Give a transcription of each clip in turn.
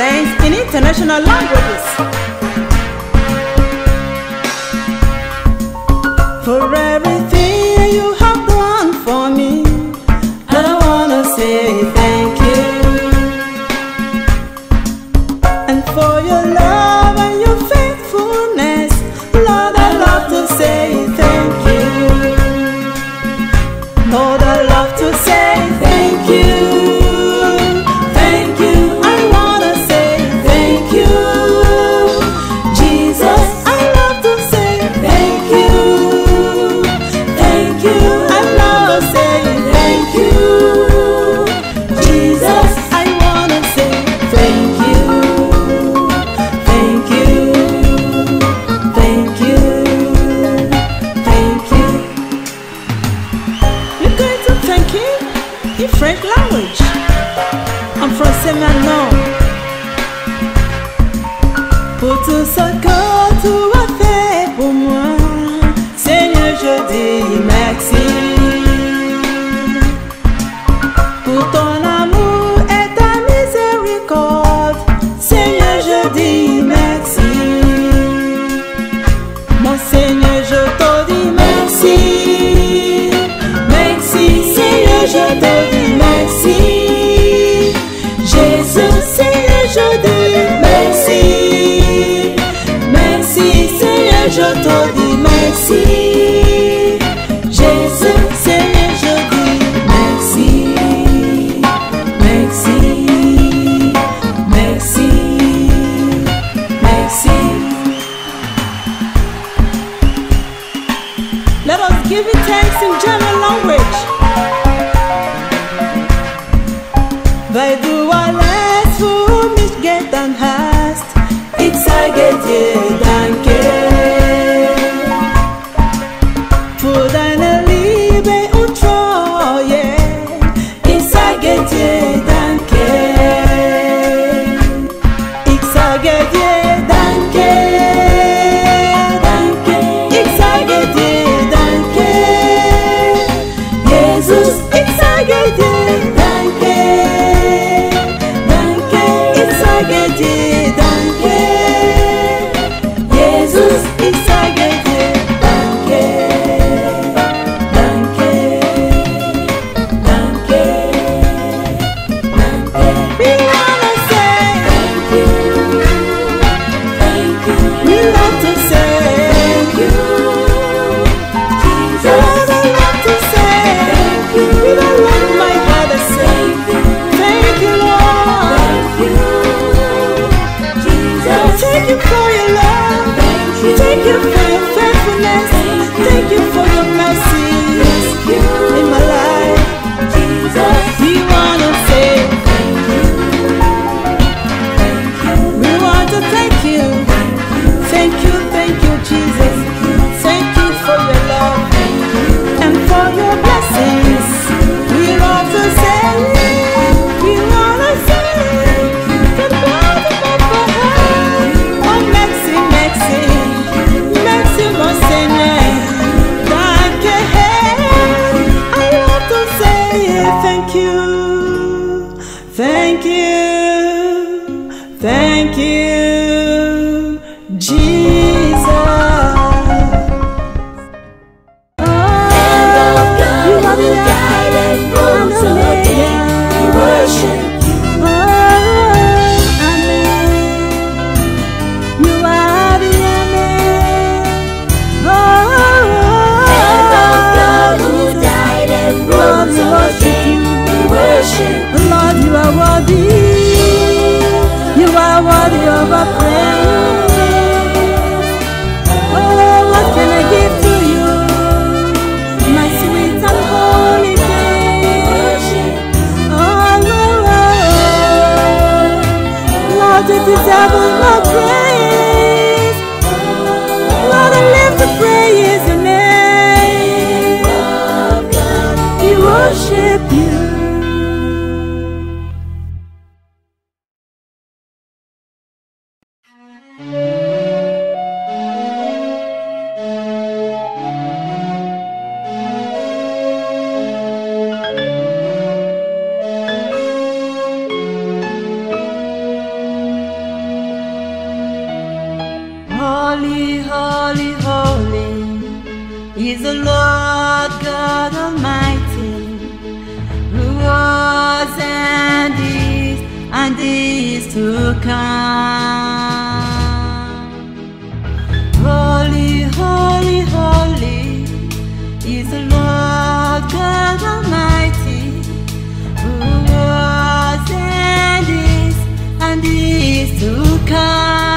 Saints in international languages. maintenant pour tout seul. du alles für mich getan hast. It's zeige dir das. Thank you for your mercy. is the Lord God Almighty, who was and is and is to come.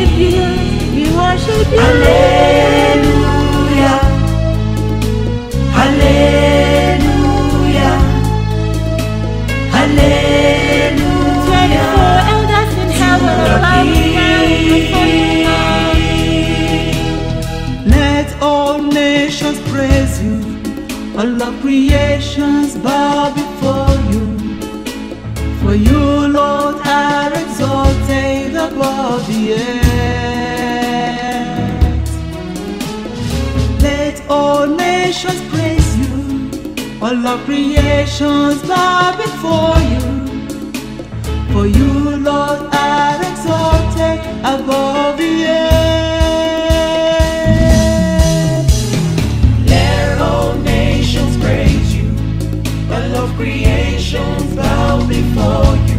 worship you, we worship you. Hallelujah. Hallelujah. Hallelujah. The 24 elders in heaven above Let all nations praise you. All of creations bow before you. For you, Lord, are exalted above the earth. All of creations bow before you. For you, Lord, are exalted above the earth. Let all nations praise you. All of creations bow before you.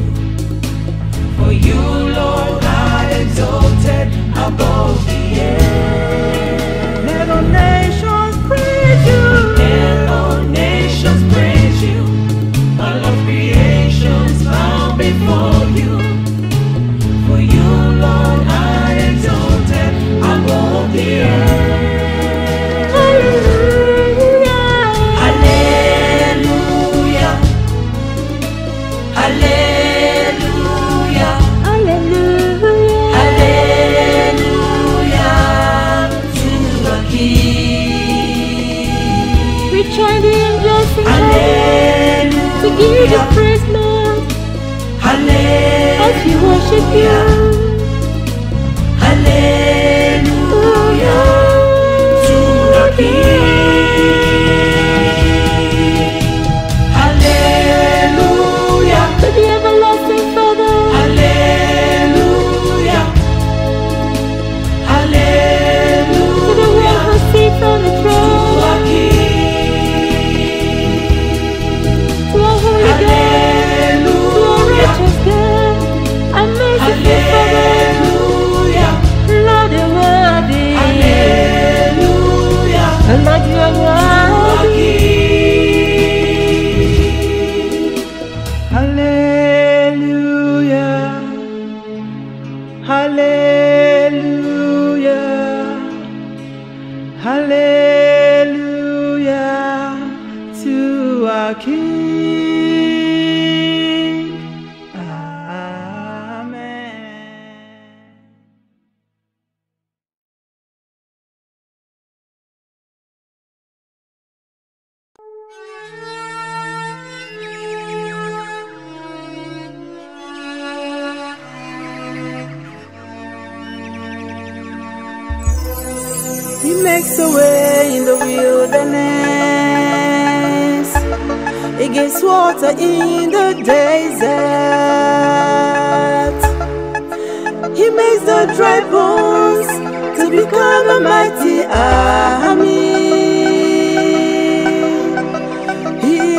For you, Lord, are exalted above the earth.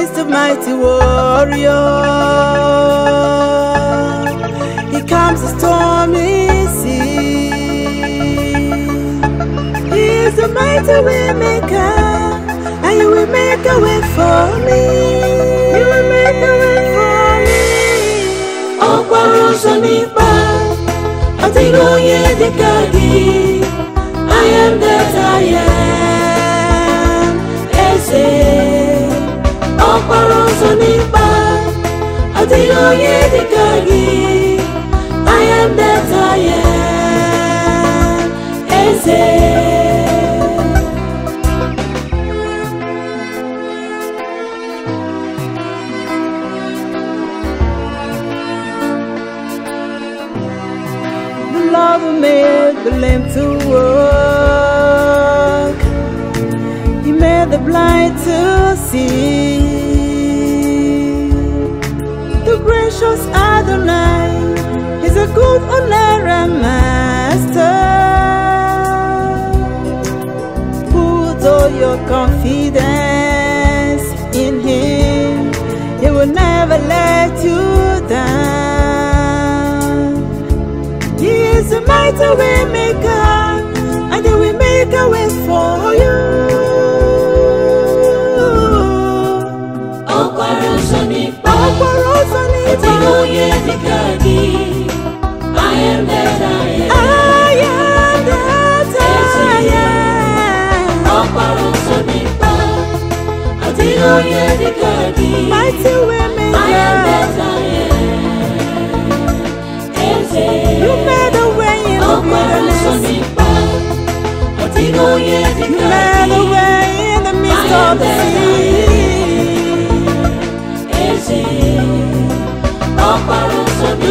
Is the mighty warrior. He calms the stormy sea. He is the mighty way maker, and you will make a way for me. You will make a way for me. ọkwara ọsọ n'ikpe ọ dịghị onye dịka gị I am that I am ọkwara ọsọ n'ikpe ọ dịghị onye dịka gị I am that I am eze The Lord made the lame to walk. He made the blind to see. The gracious Adonai is a good honorary master. Put all your confidence in Him. He will never let you down. He is a mighty way maker, and He will make a way for you. ọkwara ọsọ onye dịka gị I am that I am I am that I am. ọkpara nsọ n'ikpe ọ dịghị onye dịka gị Mighty way I am maker, that I am eze you made a way in the wilderness. You made a way in the midst of the sea.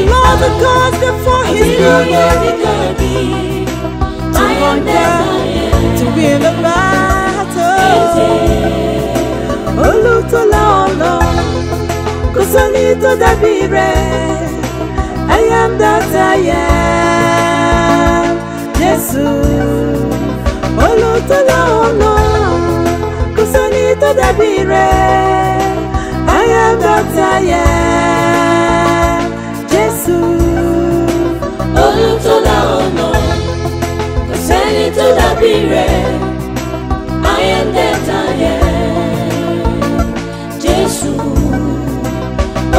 Ọkpara nsọ The n'ikpe Lord that goes before ọ His dịghị onye people dịka gị to I am that I conquer, am to win the battle. eze Olùtọ́lá ọ̀nà kò sẹ́ni tó dàbí rẹ̀. I am that I am. Jésù. Olùtọ́lá ọ̀nà kò sẹ́ni tó dàbí rẹ̀. I am that I am. Jésù. olùtọ́lá ọ̀nà kò sẹ́ni tó dàbí rẹ̀. I am that I am. Jésù.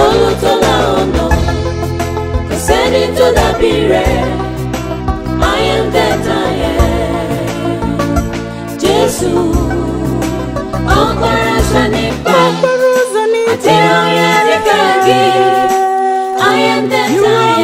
Olùtọ́lá ọ̀nà kò sẹ́ni tó dàbí rẹ̀. I am that I am. Jésù. Ọ̀pọ̀rọ̀ sọ nípa Okporo ụzọ àti onye dịka gị I am that You I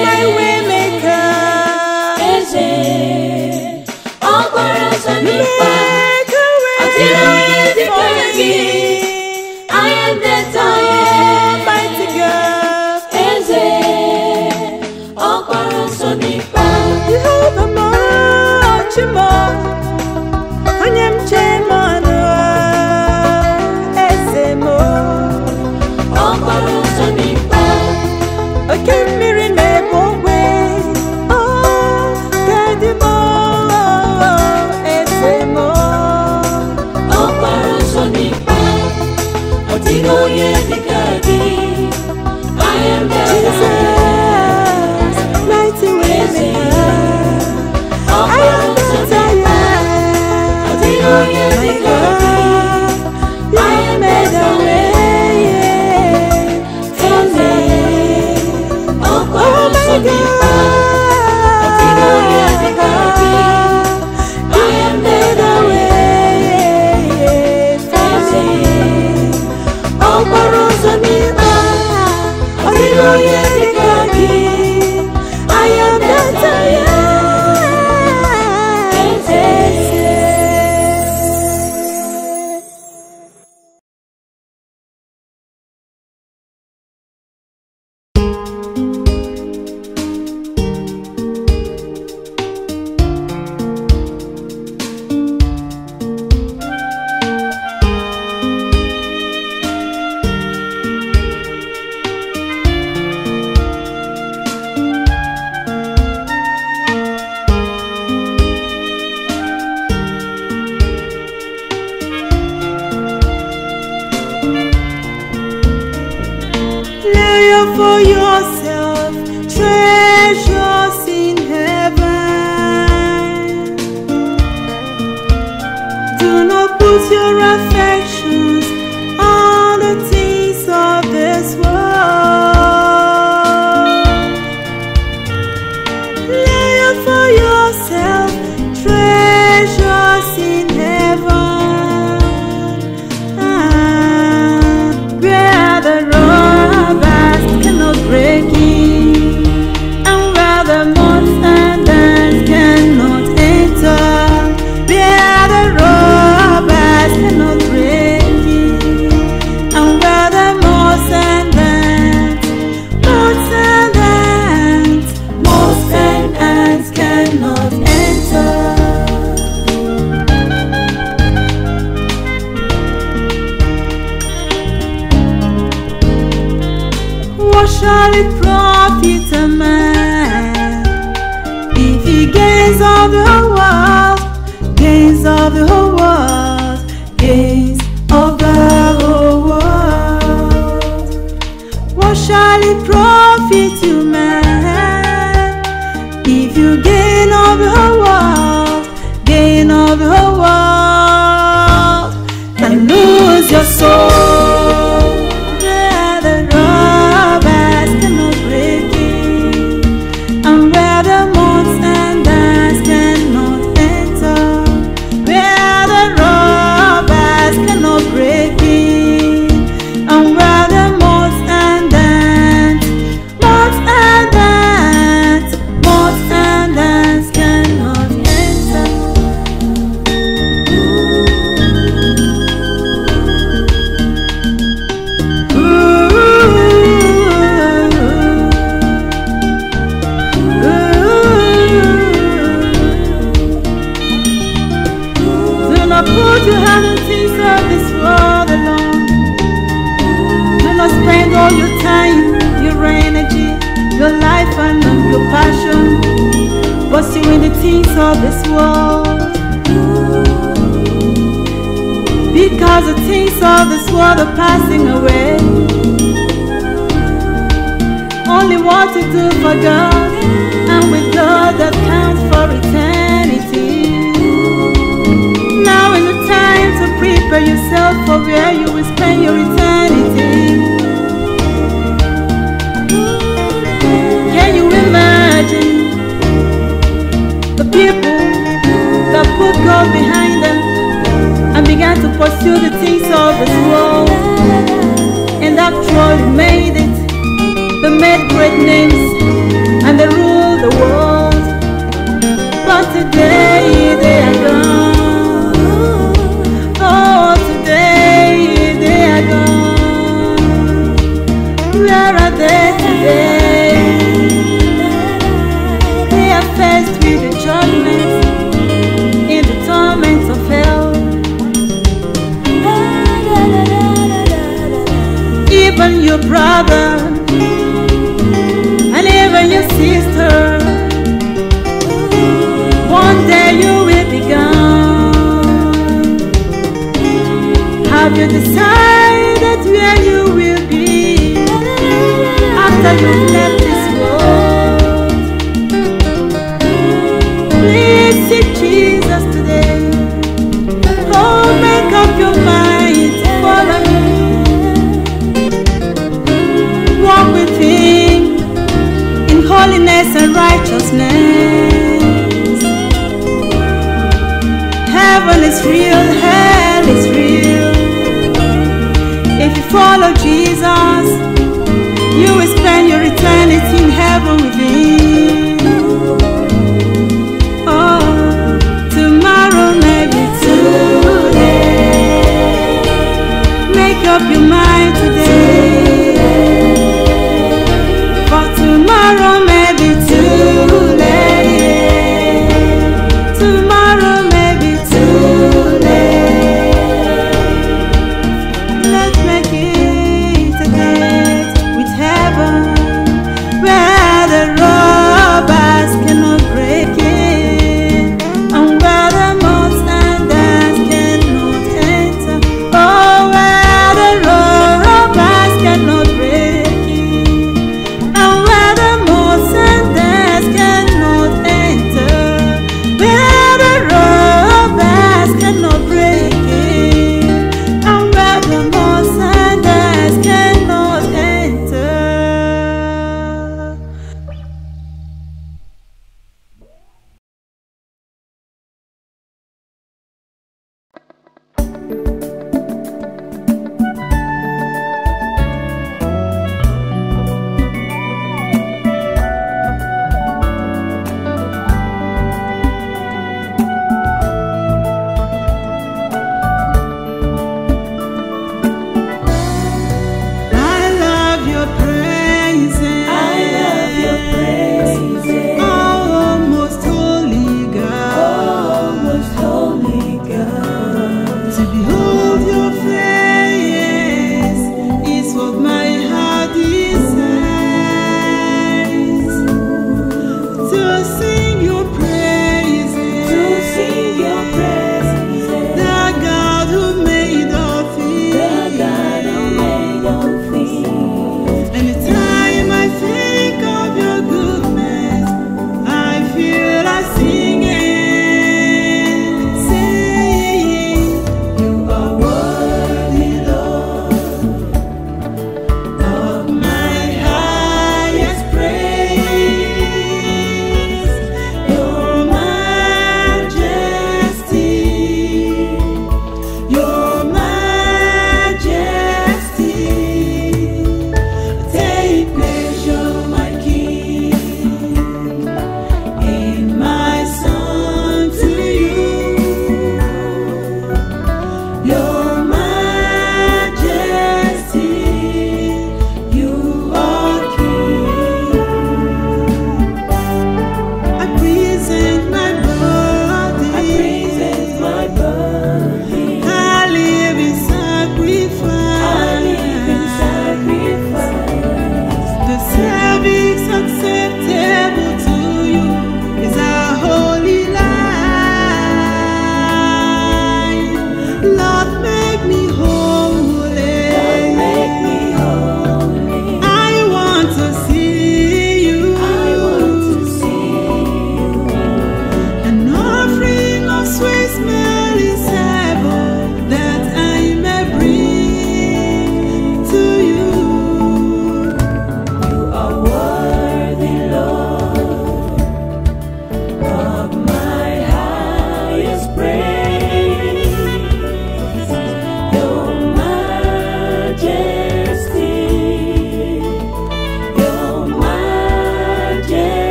to pursue the things of this world. And actually made it, the made great names. brother and even your sister. One day you will be gone. Have you decided where you will be after you've left? holiness and righteousness. Heaven is real, hell is real. If you follow Jesus, you will spend your eternity in heaven with Him. Oh, tomorrow may be. Make up your mind.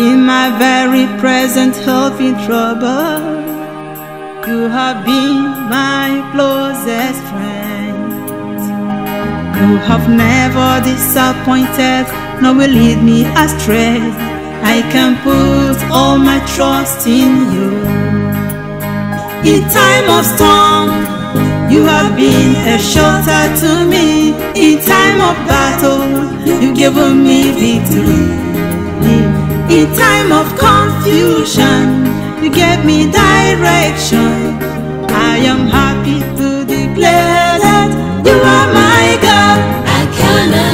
In my very present help in trouble. You have been my closest friend. You have never disappointed, nor will lead me astray. I can put all my trust in you. In time of storm, you have been a shelter to me. In time of battle, you've given me victory. In time of confusion, you gave me direction. I am happy to declare that you are my God. I can't, I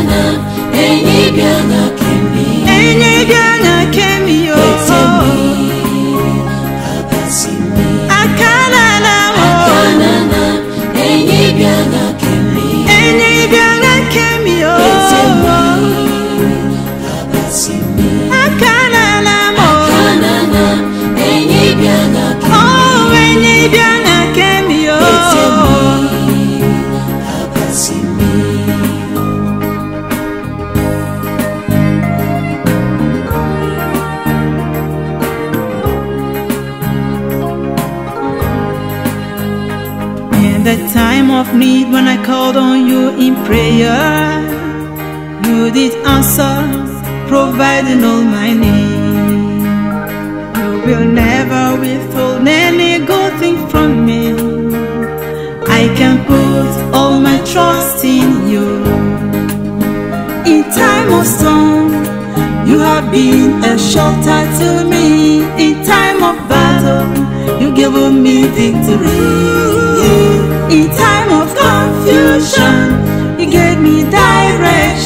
been a shelter to me in time of battle. You give me victory in time of confusion. You gave me direction.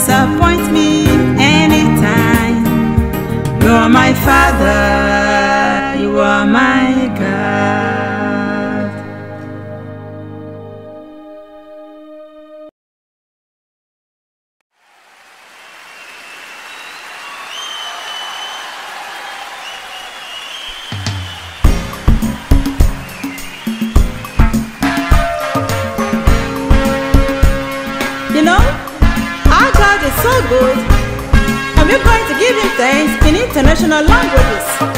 disappoint me anytime. You're my father, you are my international languages.